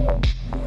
Yeah.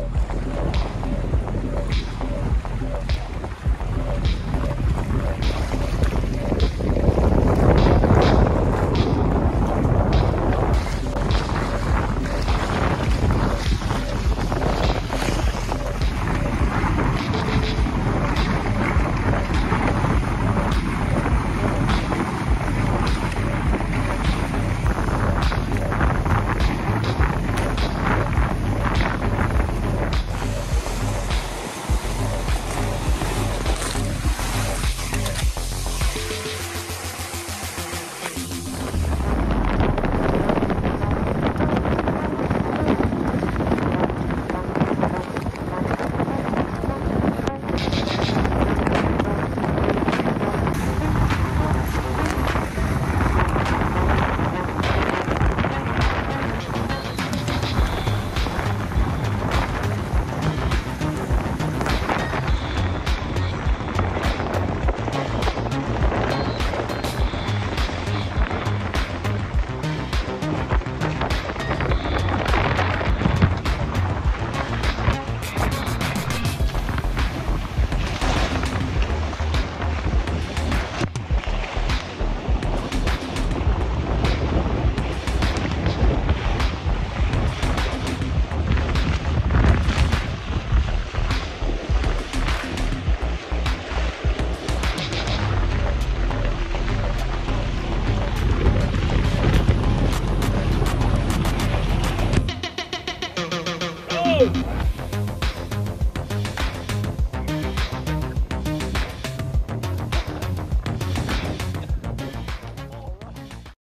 Woo!